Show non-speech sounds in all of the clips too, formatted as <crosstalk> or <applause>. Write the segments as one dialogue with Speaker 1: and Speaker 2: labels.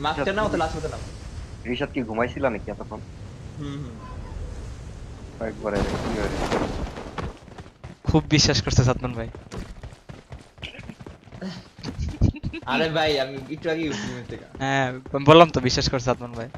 Speaker 1: Master নাও তো last মতো নাও
Speaker 2: রিশাদ কি ঘুমাইছিল নাকি এতক্ষণ
Speaker 1: হুম হুম
Speaker 2: একবারে কি হয়েছে?
Speaker 3: খুব বিশ্বাস করছে সাদমান ভাই
Speaker 1: আরে ভাই আমি একটু আগে উঠছি ঘুম থেকে
Speaker 3: হ্যাঁ আমি বললাম তো বিশ্বাস করছে সাদমান ভাই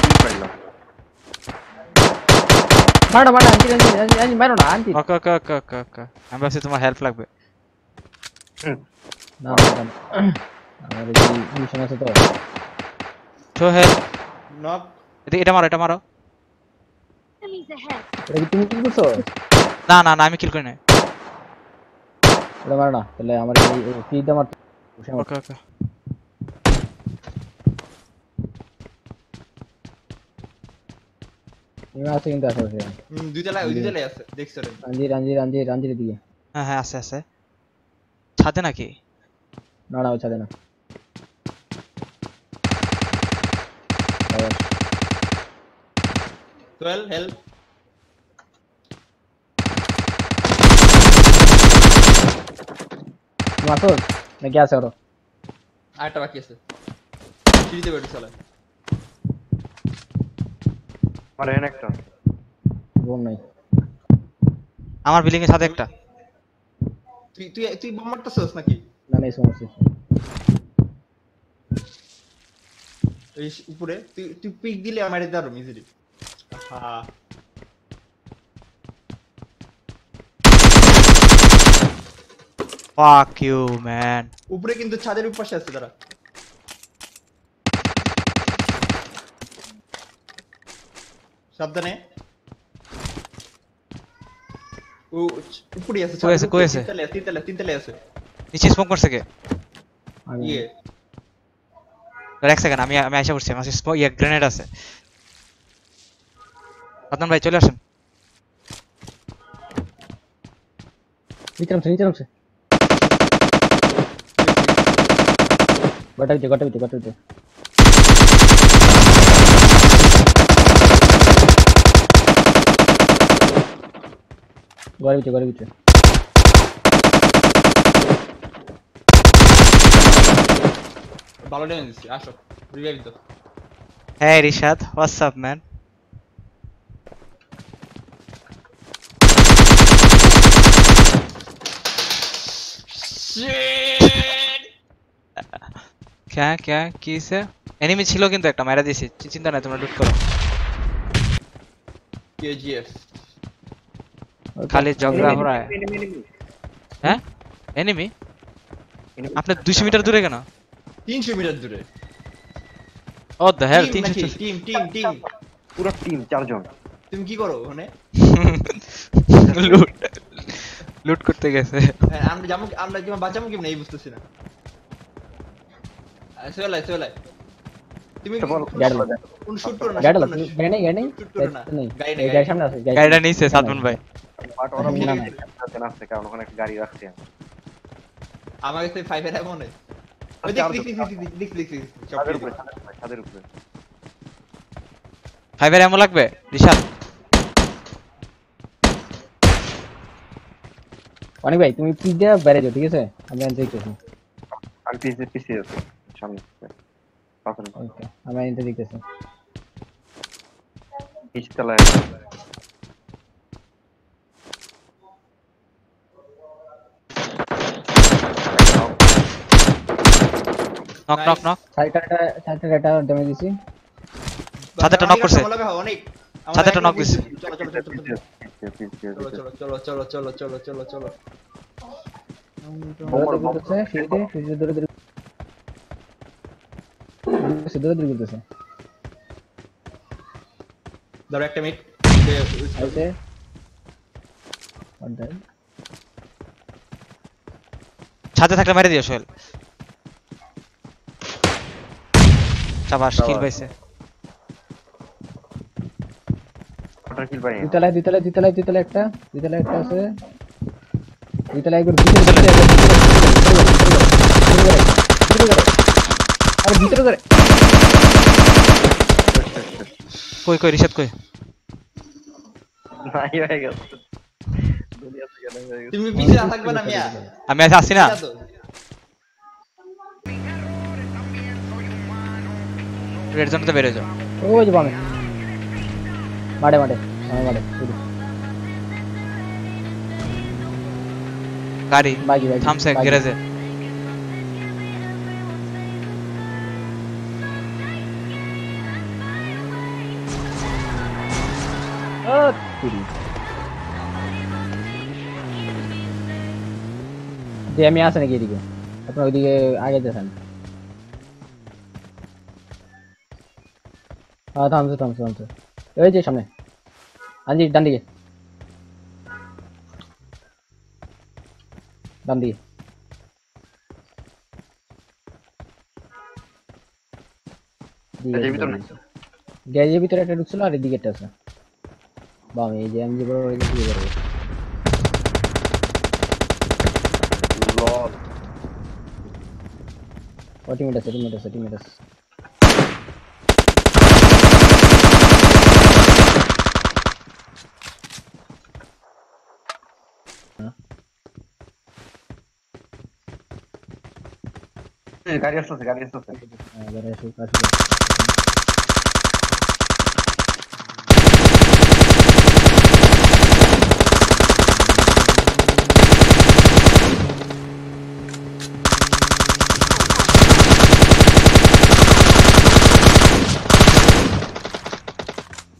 Speaker 2: কি পাইলাম
Speaker 4: মারো মারো আনছি আনছি আনছি আনছি মারো না আনছি
Speaker 3: ওকে ওকে ওকে ওকে ওকে আমি ভাবছি তোমার হেল্প লাগবে
Speaker 4: মিশন আছে তো
Speaker 3: তো হেল্প
Speaker 1: নক
Speaker 3: এটা মারো এটা মারো
Speaker 5: Enemies ahead.
Speaker 4: এটা কি তুমি কি করছো
Speaker 3: না না না আমি কিল করি নাই
Speaker 4: এটা মারো না তাহলে আমার এই ফ্রি দাম আর
Speaker 3: ওকে ওকে
Speaker 4: তুমি আছে কিন্তু আশেপাশে
Speaker 1: হুম দুই তলায় ওই দুই তলায় আছে দেখছো রে
Speaker 4: রাঞ্জির রাঞ্জির রাঞ্জির রাঞ্জির দিকে
Speaker 3: হ্যাঁ হ্যাঁ আছে আছে ছাদে নাকি
Speaker 4: না না ও ছাদে না
Speaker 1: টুয়েলভ হেল্প
Speaker 4: তুমি আসো নাকি আছে আরো
Speaker 1: আরেকটা বাকি আছে সিঁড়িতে বেরো চলে
Speaker 2: আমার এখানে একটা
Speaker 4: বোম নাই
Speaker 3: আমার বিল্ডিং এর ছাদে একটা
Speaker 1: তুই তুই তুই বোম মারতেছস নাকি
Speaker 4: না নাই সমস্যা
Speaker 1: এই স- উপরে তুই তুই পিক দিলে আমার এটা আরো ইজিলি হ্যাঁ
Speaker 3: ফাক ইউ ম্যান
Speaker 1: উপরে কিন্তু ছাদের উপাশে আছে তারা সাবধানে ও চ- উপরে আছে
Speaker 3: কই আছে,
Speaker 1: ছাদের
Speaker 3: কই
Speaker 1: উপরে,
Speaker 3: আছে?
Speaker 1: তিনতলায়, তিনতলায়, তিনতলায় আছে
Speaker 3: নিচে স্মোক করছে কে
Speaker 4: আমি
Speaker 1: ইয়ে
Speaker 3: দাঁড়া, এক সেকেন্ড আমি আমি আশা করছি আমার স্মোক ইয়ে গ্রেনেড আছে সাদমান ভাই চলে আসেন
Speaker 4: নিচে নামছে নিচে নামছে গটা ভিতরে গটা ভিতরে গটা ভিতরে ঘরের ভিতরে ঘরের ভিতরে।
Speaker 1: ভালো ড্যামেজ দিচ্ছি আসো রিভাইভ দাও
Speaker 3: হ্যাঁ রিশাদ হোয়াটস আপ ম্যান ক্যা ক্যা কি হইছে এনিমি ছিল কিন্তু একটা মারা দিছি চিন্তা নাই তোমরা লুট করো
Speaker 1: কেজিএফ
Speaker 3: খালি ঝগড়া হরা
Speaker 2: enemy,
Speaker 3: হ্যাঁ? এনিমি. আপনি 200 মিটার দূরে কেন?
Speaker 1: 300 মিটার দূরে।
Speaker 3: ও the
Speaker 1: hell team
Speaker 3: 300
Speaker 1: team team team
Speaker 2: পুরো টিম চারজন।
Speaker 1: তুমি কি করো ওখানে? <laughs>
Speaker 3: লুট। লুট করতে গেছে।
Speaker 1: হ্যাঁ, আমরা যাব আমরা কি বাঁচাবো কেমনে এই বুঝতেছি না। সোলাই সোলাই তুমি। কোন শুট করো না
Speaker 4: গাড়ি
Speaker 1: না।
Speaker 4: নেই গাড়ি নেই?
Speaker 1: না।
Speaker 4: নেই
Speaker 1: গাড়ি নেই,
Speaker 4: সামনে আছে গাড়ি-
Speaker 3: গাড়িটা নিচে সাদমান ভাই।
Speaker 1: ফাইভের এমন
Speaker 3: লাগবে? রিশাদ
Speaker 4: অনেক ভাই তুমি পিস দিয়ে বেড়ে ঠিক আছে? আমি আনতে দেখতেছি।
Speaker 2: আমি পিস দিয়ে পিছিয়ে সামনে।
Speaker 4: আমি আনতে দেখতেছি।
Speaker 2: পিস তলায়
Speaker 3: নক নক নক
Speaker 4: সাইডটা সাইডটা এটা ড্যামেজ দিছি
Speaker 3: ছাদেরটা knock করছে।
Speaker 1: সময় লাগাও, অনেক আমার
Speaker 3: ছাদেরটা
Speaker 1: একদম
Speaker 3: knock দিছে।
Speaker 1: চলো চলো চলো চলো
Speaker 2: পিছিয়ে পিছিয়ে পিছিয়ে
Speaker 1: চলো
Speaker 2: পিছিয়ে
Speaker 1: চলো চলো চলো চলো চলো চলো চলো
Speaker 3: ছাদে থাকলে মেরে দিও সোহেল চাবাস কিল। পাইছে
Speaker 2: ওটার কিল পাই
Speaker 4: দুতলায় দুতলায় দুতলায় দুতলায় একটা দুতলায় একটা আছে দুতলায় একবার ভিতরে। আরে ভিতরে করে
Speaker 3: কই কই রিশাদ কই
Speaker 2: নাই হয়ে গেছে
Speaker 1: Tim bisa asak
Speaker 3: banam ya? Ami asak
Speaker 1: sih na? Red
Speaker 3: zone तो बेरे जो।
Speaker 4: वो जो बामे। मारे मारे मारे मारे। गाड़ी।
Speaker 3: बागी
Speaker 4: बागी। थाम
Speaker 3: से
Speaker 4: गिरे
Speaker 3: से।
Speaker 4: Ah, tudo. যে আমি আসে নাকি এদিকে আপনার ওইদিকে আগে দেখেন হ্যাঁ থামছে থামছে থামছে ওই যে সামনে আনজি ডান দিকে ডান দিকে
Speaker 2: গ্যারেজের ভিতরে নাকি?
Speaker 4: গ্যারেজের ভিতরে একটা ঢুকছিল আর এদিকে একটা আছে বামে এই যে আমি যে বড় এদিকে দিয়ে করবো
Speaker 2: 40 meters, 30 meters, 30
Speaker 4: meters. Se cae esto, se cae esto.
Speaker 3: Se cae esto.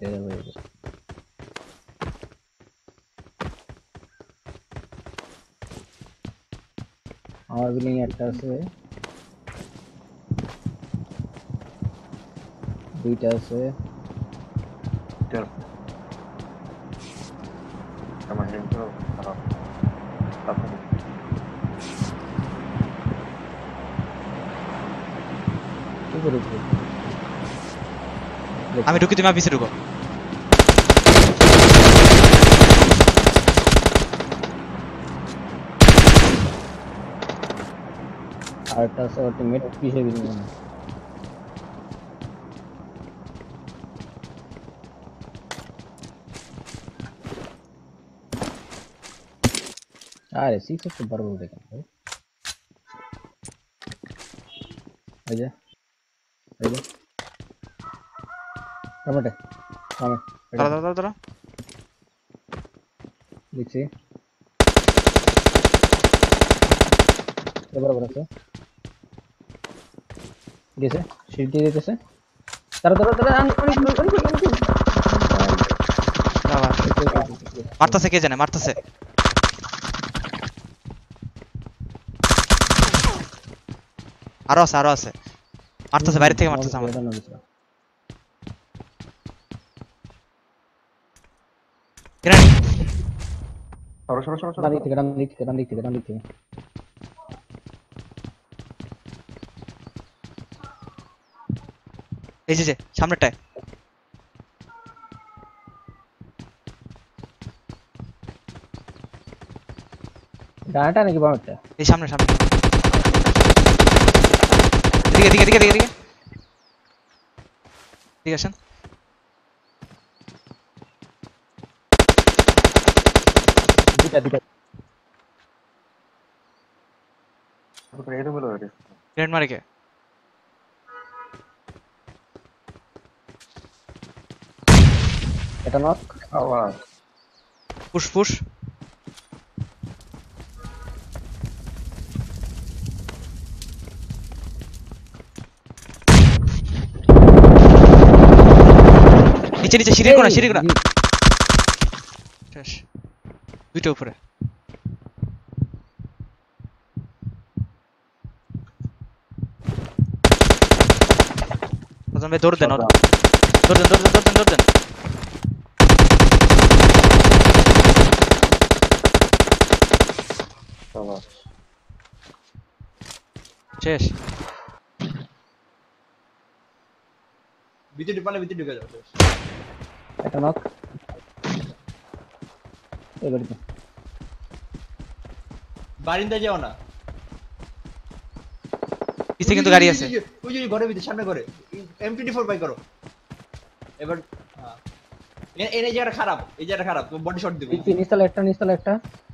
Speaker 3: এই
Speaker 4: দেখো, এই দেখো। আমার বিল্ডিং একটা আছে দুইটা আছে
Speaker 2: চল আমার হেড তো খারাপ তারপরে
Speaker 4: উপরে উপরে
Speaker 3: আমি ঢুকি তুমি পিছিয়ে ঢুকো
Speaker 4: आटा से और टीममेट पीछे भी नहीं है अरे सीख सकते बर्बर देखा अजय अजय
Speaker 3: टमाटे टमाटे तरा तरा
Speaker 4: तरा देखिए बराबर है গেছে শিট দিয়ে দিতেছে তারা তারা তারা অনেক অনেক অনেক অনেক
Speaker 3: দাঁড়া মারতাছে কে জানে মারতাছে আরও আছে আরও আছে মারতাছে বাইরে থেকে মারতাছে আমার কিরানি
Speaker 2: সরো সরো সরো সরো
Speaker 4: ডান দিক থেকে ডান দিক থেকে ডান দিক থেকে ডান দিক থেকে
Speaker 3: नीचे से सामने टाय
Speaker 4: डाटा नहीं बाउट
Speaker 3: है ये सामने सामने ठीक है ठीक है ठीक है
Speaker 4: ठीक है
Speaker 2: ठीक है सन दिखा
Speaker 3: दिखा तो ग्रेड बोलो रे ग्रेड मार के
Speaker 4: এটা নক
Speaker 2: আওয়াজ
Speaker 3: পুশ পুশ নিচে নিচে সিঁড়ি কোনা সিঁড়ি কোনা শেষ দুইটা উপরে প্রথমে দৌড় দেন ওর- দৌড় দেন দৌড় দেন দৌড় দেন দৌড় দেন
Speaker 2: আওয়াজ
Speaker 3: শেষ
Speaker 1: ভিতরে পালে ভিতরে ঢুকে যাও শেষ।
Speaker 4: একটা নক এই বাড়িতে
Speaker 1: বারিন্দা যাও না
Speaker 3: পিছে কিন্তু গাড়ি আছে
Speaker 1: ওই যে- ঘরের ভিতরে সামনে ঘরে এম টোয়েন্টি ফোর বাই করো এবার হ্যাঁ এই জায়গাটা খারাপ এই জায়গাটা খারাপ তুমি বডি শট দিবে.
Speaker 4: নিচ- নিচতলা একটা নিচতলা একটা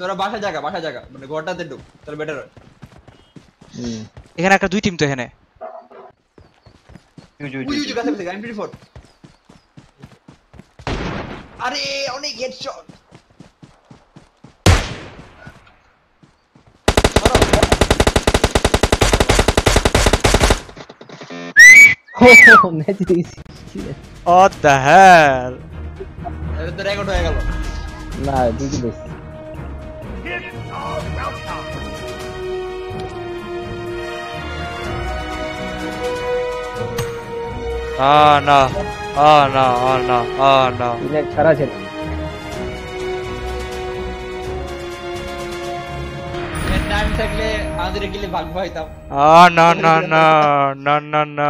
Speaker 1: তোরা বাসা জায়গা বাসা জায়গা মানে ঘরটাতে ঢুক তাহলে বেটার হয়
Speaker 4: হুম
Speaker 3: এখানে একটা দুই টিম তো এখানে
Speaker 2: ইউজ ইউজ
Speaker 1: উই উই কাছে কাছে এম টোয়েন্টি ফোর আরে অনেক হেডশট
Speaker 4: ও ম্যাচ দিয়েছি
Speaker 3: What the hell?
Speaker 1: এটা তো রেকর্ড হয়ে গেল
Speaker 4: না দুই টিম
Speaker 3: ஆனா ஆனா ஆனா
Speaker 4: ஆனா இல்ல சராசரி
Speaker 1: টাইম থাকলে আমাদের গেলে ভাগ পাইতাম
Speaker 3: আ না না না না না না